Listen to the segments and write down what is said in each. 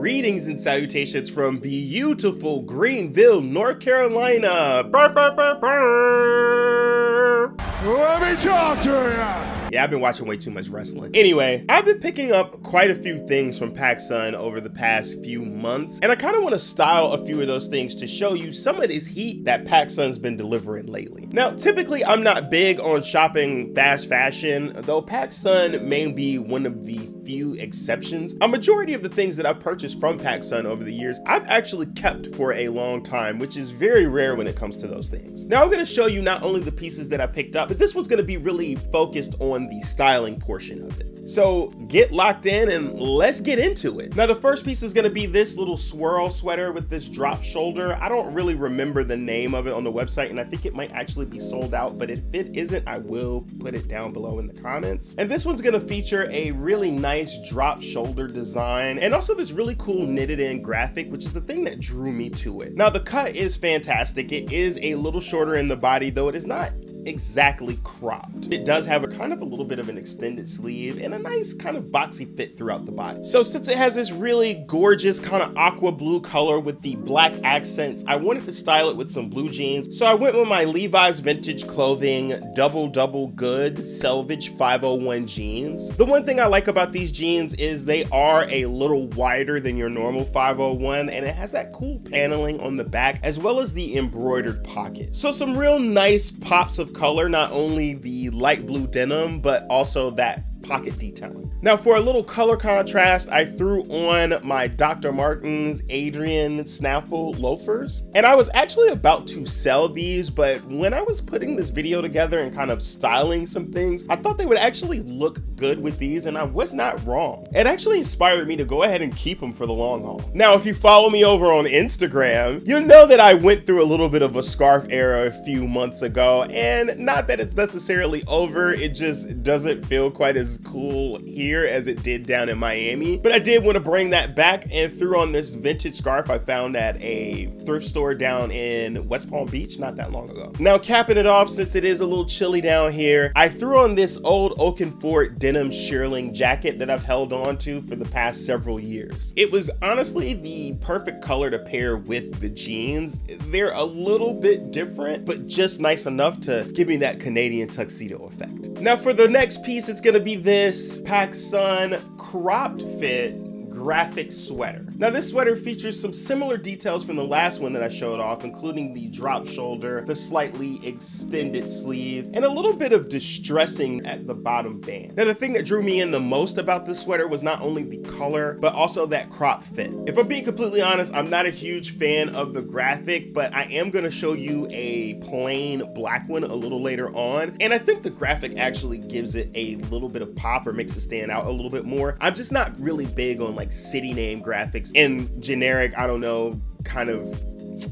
Greetings and salutations from beautiful Greenville, North Carolina. Burr, burr, burr. Let me talk to you. Yeah, I've been watching way too much wrestling. Anyway, I've been picking up quite a few things from PacSun over the past few months, and I kind of want to style a few of those things to show you some of this heat that PacSun's been delivering lately. Now, typically, I'm not big on shopping fast fashion, though PacSun may be one of the few exceptions. A majority of the things that I've purchased from PacSun over the years, I've actually kept for a long time, which is very rare when it comes to those things. Now, I'm going to show you not only the pieces that I picked up, but this one's going to be really focused on the styling portion of it. So get locked in and let's get into it. Now the first piece is gonna be this little swirl sweater with this drop shoulder. I don't really remember the name of it on the website and I think it might actually be sold out, but if it isn't, I will put it down below in the comments. And this one's gonna feature a really nice drop shoulder design and also this really cool knitted in graphic, which is the thing that drew me to it. Now the cut is fantastic. It is a little shorter in the body, though it is not exactly cropped. It does have a kind of a little bit of an extended sleeve and a nice kind of boxy fit throughout the body. So since it has this really gorgeous kind of aqua blue color with the black accents, I wanted to style it with some blue jeans. So I went with my Levi's Vintage Clothing Double Double Good Selvage 501 jeans. The one thing I like about these jeans is they are a little wider than your normal 501 and it has that cool paneling on the back as well as the embroidered pocket. So some real nice pops of color, not only the light blue denim, but also that pocket detailing. Now for a little color contrast, I threw on my Dr. Martens Adrian Snaffle loafers. And I was actually about to sell these, but when I was putting this video together and kind of styling some things, I thought they would actually look good with these and I was not wrong. It actually inspired me to go ahead and keep them for the long haul. Now, if you follow me over on Instagram, you'll know that I went through a little bit of a scarf era a few months ago. And not that it's necessarily over, it just doesn't feel quite as cool here as it did down in Miami. But I did want to bring that back and threw on this vintage scarf I found at a thrift store down in West Palm Beach not that long ago. Now capping it off, since it is a little chilly down here, I threw on this old Oakenfort denim shearling jacket that I've held on to for the past several years. It was honestly the perfect color to pair with the jeans. They're a little bit different, but just nice enough to give me that Canadian tuxedo effect. Now for the next piece, it's gonna be this PacSun cropped fit graphic sweater. Now this sweater features some similar details from the last one that I showed off, including the drop shoulder, the slightly extended sleeve, and a little bit of distressing at the bottom band. Now the thing that drew me in the most about this sweater was not only the color, but also that crop fit. If I'm being completely honest, I'm not a huge fan of the graphic, but I am gonna show you a plain black one a little later on. And I think the graphic actually gives it a little bit of pop or makes it stand out a little bit more. I'm just not really big on like city name graphics and generic, I don't know, kind of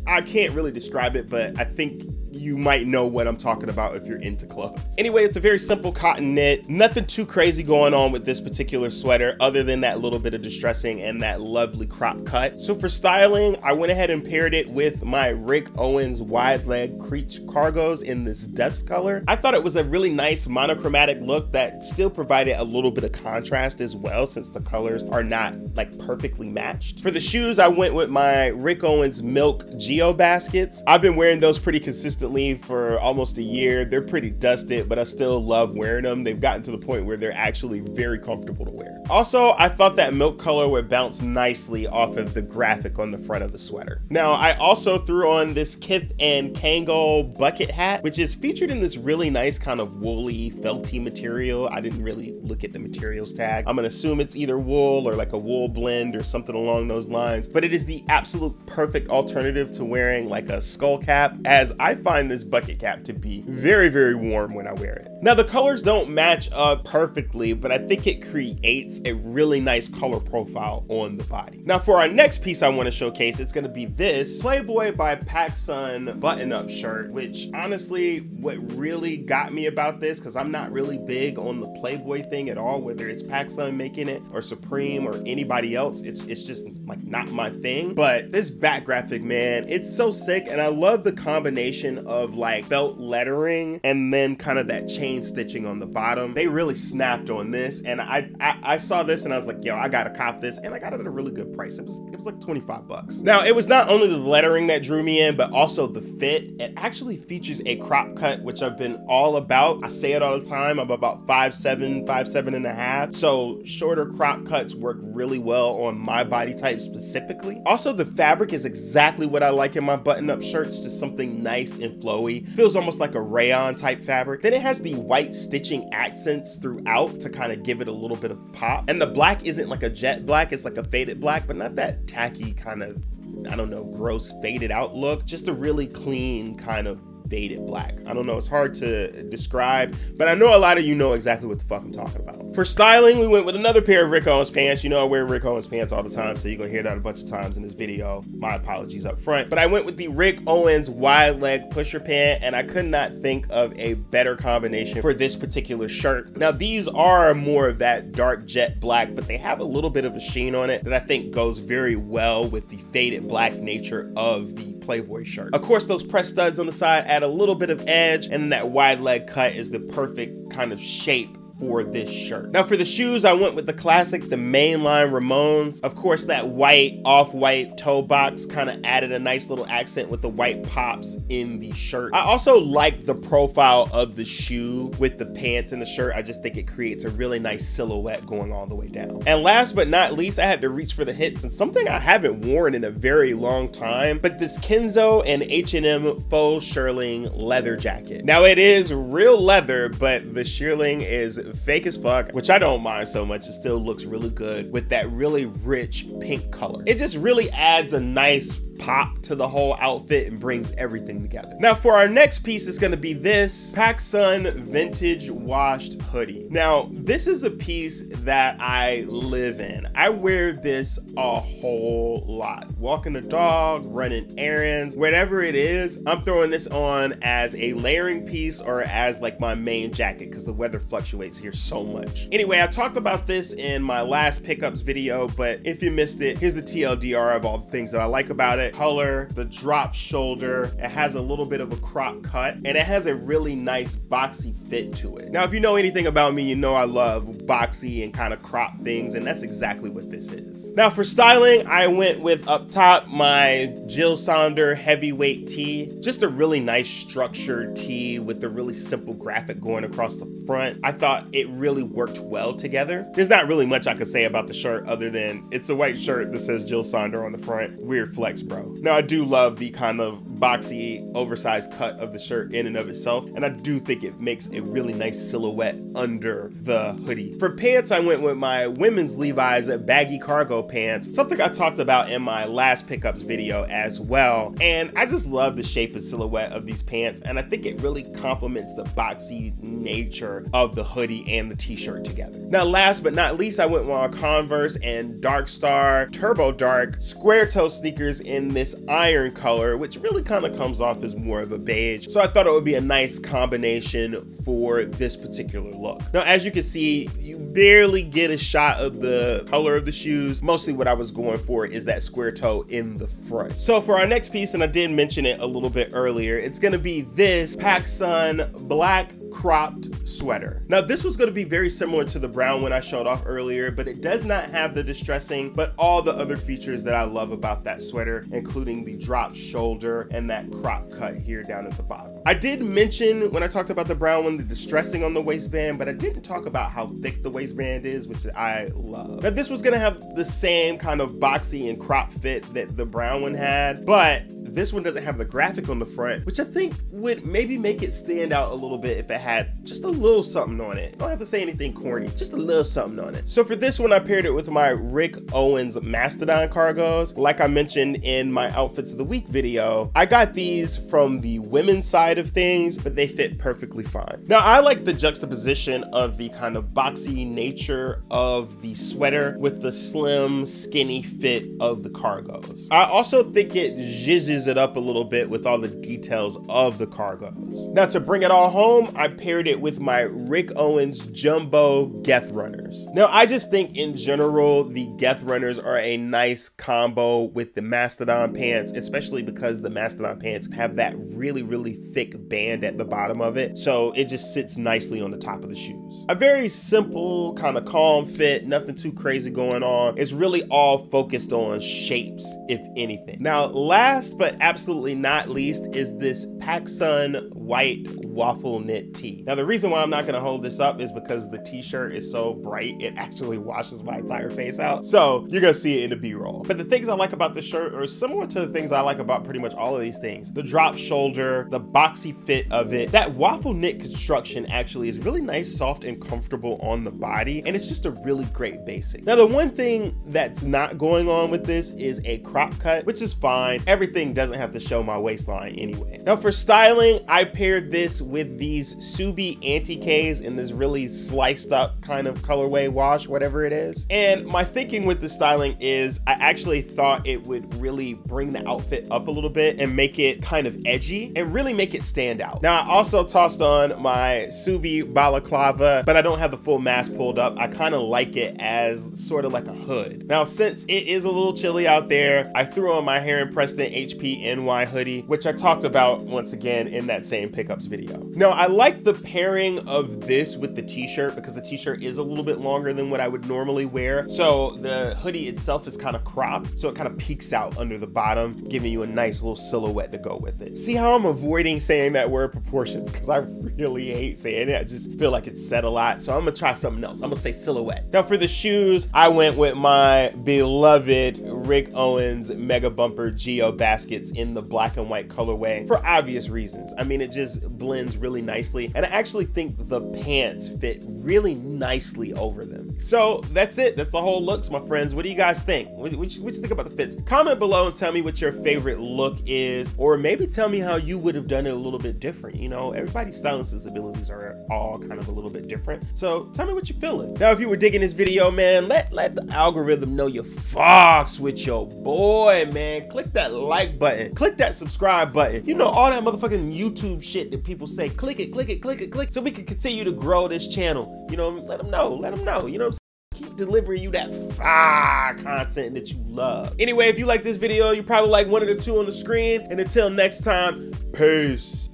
I can't really describe it, but I think you might know what I'm talking about if you're into clothes. Anyway, it's a very simple cotton knit. Nothing too crazy going on with this particular sweater other than that little bit of distressing and that lovely crop cut. So for styling, I went ahead and paired it with my Rick Owens wide leg Creatch cargos in this dust color. I thought it was a really nice monochromatic look that still provided a little bit of contrast as well since the colors are not like perfectly matched. For the shoes, I went with my Rick Owens Milk Geo baskets. I've been wearing those pretty consistently for almost a year. They're pretty dusted, but I still love wearing them. They've gotten to the point where they're actually very comfortable to wear. Also, I thought that milk color would bounce nicely off of the graphic on the front of the sweater. Now, I also threw on this Kith and Kangol bucket hat, which is featured in this really nice kind of woolly felty material. I didn't really look at the materials tag. I'm gonna assume it's either wool or like a wool blend or something along those lines, but it is the absolute perfect alternative to wearing like a skull cap as I find this bucket cap to be very, very warm when I wear it. Now the colors don't match up perfectly, but I think it creates a really nice color profile on the body. Now for our next piece I wanna showcase, it's gonna be this Playboy by PacSun button-up shirt, which honestly, what really got me about this, because I'm not really big on the Playboy thing at all, whether it's PacSun making it or Supreme or anybody else, it's, it's just like not my thing. But this back graphic, man, it's so sick. And I love the combination of like felt lettering and then kind of that chain stitching on the bottom. They really snapped on this. And I, I, I saw this and I was like, yo, I gotta cop this. And I got it at a really good price. It was it was like 25 bucks. Now, it was not only the lettering that drew me in, but also the fit. It actually features a crop cut, which I've been all about. I say it all the time. I'm about five seven, five seven and a half. So shorter crop cuts work really well on my body type specifically. Also, the fabric is exactly what I like in my button-up shirts, just something nice and flowy. Feels almost like a rayon type fabric. Then it has the white stitching accents throughout to kind of give it a little bit of And the black isn't like a jet black, it's like a faded black, but not that tacky kind of I don't know, gross faded out look. Just a really clean kind of faded black. I don't know, it's hard to describe, but I know a lot of you know exactly what the fuck I'm talking about. For styling, we went with another pair of Rick Owens pants. You know I wear Rick Owens pants all the time, so you're gonna hear that a bunch of times in this video. My apologies up front. But I went with the Rick Owens wide leg pusher pant, and I could not think of a better combination for this particular shirt. Now, these are more of that dark jet black, but they have a little bit of a sheen on it that I think goes very well with the faded black nature of the Playboy shirt. Of course, those press studs on the side add a little bit of edge, and that wide leg cut is the perfect kind of shape for this shirt. Now for the shoes, I went with the classic, the mainline Ramones. Of course, that white, off-white toe box kind of added a nice little accent with the white pops in the shirt. I also like the profile of the shoe with the pants and the shirt. I just think it creates a really nice silhouette going all the way down. And last but not least, I had to reach for the hits and something I haven't worn in a very long time, but this Kenzo and H&M faux shearling leather jacket. Now it is real leather, but the shearling is fake as fuck, which I don't mind so much. It still looks really good with that really rich pink color. It just really adds a nice pop to the whole outfit and brings everything together. Now for our next piece is gonna be this PacSun vintage washed hoodie. Now this is a piece that I live in. I wear this a whole lot. Walking the dog, running errands, whatever it is, I'm throwing this on as a layering piece or as like my main jacket because the weather fluctuates here so much. Anyway, I talked about this in my last pickups video, but if you missed it, here's the TLDR of all the things that I like about it color, the drop shoulder. It has a little bit of a crop cut and it has a really nice boxy fit to it. Now, if you know anything about me, you know I love boxy and kind of crop things and that's exactly what this is. Now for styling, I went with up top my Jil Sander heavyweight tee. Just a really nice structured tee with a really simple graphic going across the front. I thought it really worked well together. There's not really much I could say about the shirt other than it's a white shirt that says Jil Sander on the front. Weird flex, bro. Now, I do love the kind of boxy, oversized cut of the shirt in and of itself, and I do think it makes a really nice silhouette under the hoodie. For pants, I went with my women's Levi's baggy cargo pants, something I talked about in my last pickups video as well, and I just love the shape and silhouette of these pants, and I think it really complements the boxy nature of the hoodie and the t-shirt together. Now, last but not least, I went with my Converse and Dark Star Turbo Dark square toe sneakers in this iron color, which really kind of comes off as more of a beige. So I thought it would be a nice combination for this particular look. Now, as you can see, you barely get a shot of the color of the shoes. Mostly what I was going for is that square toe in the front. So for our next piece, and I did mention it a little bit earlier, it's gonna be this PacSun black cropped sweater. Now this was gonna be very similar to the brown one I showed off earlier, but it does not have the distressing, but all the other features that I love about that sweater, including the drop shoulder and that crop cut here down at the bottom. I did mention when I talked about the brown one, the distressing on the waistband, but I didn't talk about how thick the waistband is, which I love. Now this was gonna have the same kind of boxy and crop fit that the brown one had, but this one doesn't have the graphic on the front, which I think would maybe make it stand out a little bit if it had just a little something on it. Don't have to say anything corny, just a little something on it. So for this one, I paired it with my Rick Owens Mastodon cargos. Like I mentioned in my Outfits of the Week video, I got these from the women's side of things, but they fit perfectly fine. Now, I like the juxtaposition of the kind of boxy nature of the sweater with the slim, skinny fit of the cargos. I also think it jizzes it up a little bit with all the details of the cargos. Now to bring it all home, I paired it with my Rick Owens Jumbo Geth Runners. Now I just think in general, the Geth Runners are a nice combo with the Mastodon pants, especially because the Mastodon pants have that really, really thick band at the bottom of it. So it just sits nicely on the top of the shoes. A very simple, kind of calm fit, nothing too crazy going on. It's really all focused on shapes, if anything. Now, last but absolutely not least is this PacSun white waffle knit tee. Now, the reason why I'm not gonna hold this up is because the t-shirt is so bright, it actually washes my entire face out. So you're gonna see it in the B-roll. But the things I like about the shirt are similar to the things I like about pretty much all of these things. The drop shoulder, the boxy fit of it. That waffle knit construction actually is really nice, soft, and comfortable on the body. And it's just a really great basic. Now, the one thing that's not going on with this is a crop cut, which is fine. Everything doesn't have to show my waistline anyway. Now for styling, I paired this with these Ksubi Anti-Ks in this really sliced up kind of colorway wash, whatever it is. And my thinking with the styling is I actually thought it would really bring the outfit up a little bit and make it kind of edgy and really make it stand out. Now I also tossed on my Ksubi balaclava, but I don't have the full mask pulled up. I kind of like it as sort of like a hood. Now since it is a little chilly out there, I threw on my Heron Preston HP NY hoodie, which I talked about once again in that same pickups video. Now, I like the pairing of this with the t-shirt because the t-shirt is a little bit longer than what I would normally wear. So the hoodie itself is kind of cropped, so it kind of peeks out under the bottom, giving you a nice little silhouette to go with it. See how I'm avoiding saying that word proportions because I really hate saying it. I just feel like it's said a lot. So I'm gonna try something else. I'm gonna say silhouette. Now for the shoes, I went with my beloved Rick Owens Mega Bumper Geo baskets in the black and white colorway for obvious reasons. I mean, it just blends really nicely. And I actually think the pants fit really nicely over them. So that's it. That's the whole looks, my friends. What do you guys think? What, what, you, what you think about the fits? Comment below and tell me what your favorite look is, or maybe tell me how you would have done it a little bit different. You know, everybody's styling sensibilities are all kind of a little bit different. So tell me what you're feeling. Now, if you were digging this video, man, let, let the algorithm know you fox with your boy, man. Click that like button. Click that subscribe button. You know, all that motherfucking YouTube shit that people say, click it, click it, click it, click, so we can continue to grow this channel. You know, let them know, let them know. You know what I'm keep delivering you that fire content that you love. Anyway, if you like this video, you probably like one of the two on the screen. And until next time, peace.